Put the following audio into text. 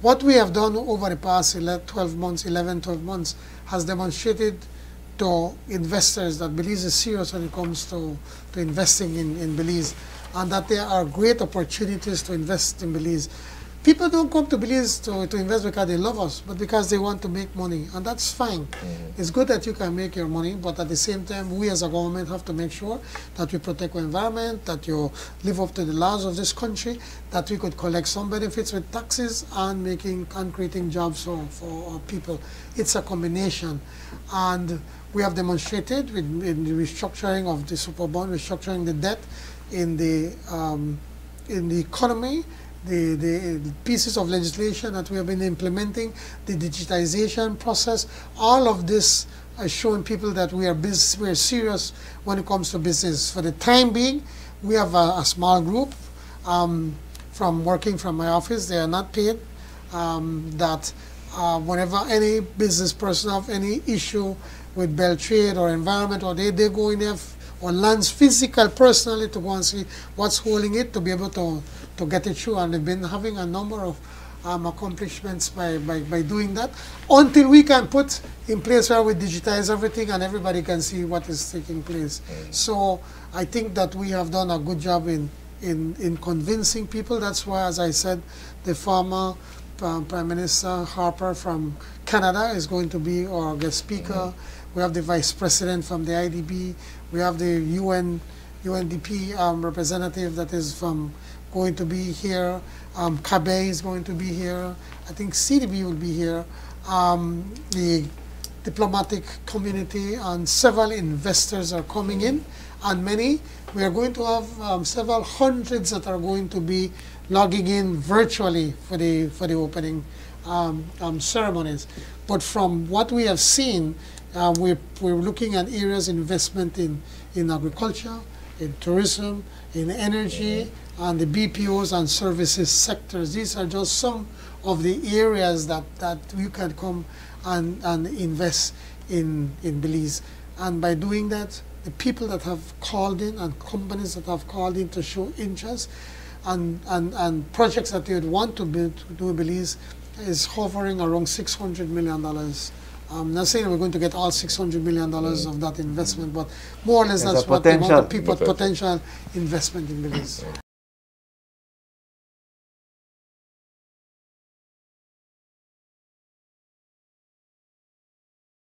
What we have done over the past 11, 12 months, 11, 12 months, has demonstrated to investors that Belize is serious when it comes to, to investing in, in Belize and that there are great opportunities to invest in Belize. People don't come to Belize to, to invest because they love us, but because they want to make money, and that's fine. Mm. It's good that you can make your money, but at the same time, we as a government have to make sure that we protect our environment, that you live up to the laws of this country, that we could collect some benefits with taxes and making and creating jobs for, for our people. It's a combination, and we have demonstrated with, in the restructuring of the super bond, restructuring the debt in the um, in the economy the, the pieces of legislation that we have been implementing, the digitization process, all of this is showing people that we are, we are serious when it comes to business. For the time being, we have a, a small group um, from working from my office. They are not paid. Um, that uh, whenever any business person have any issue with BELTRAIDE or environment, or they, they go in there or lands physical personally to go and see what's holding it to be able to to get it through. And they've been having a number of um, accomplishments by, by, by doing that until we can put in place where we digitize everything and everybody can see what is taking place. Mm. So I think that we have done a good job in, in, in convincing people. That's why, as I said, the former um, Prime Minister Harper from Canada is going to be our guest speaker. Mm -hmm. We have the Vice President from the IDB. We have the UN UNDP um, representative that is from going to be here. Um, CABEI is going to be here. I think CDB will be here. Um, the diplomatic community and several investors are coming in and many. We are going to have um, several hundreds that are going to be logging in virtually for the, for the opening um, um, ceremonies. But from what we have seen, uh, we're, we're looking at areas investment in, in agriculture, in tourism, in energy, and the BPOs and services sectors. These are just some of the areas that, that you can come and, and invest in, in Belize. And by doing that, the people that have called in and companies that have called in to show interest and, and, and projects that they would want to, build, to do in Belize is hovering around $600 million I'm not saying we're going to get all $600 million mm. of that investment, but more or less There's that's what the amount of people, potential investment in Belize.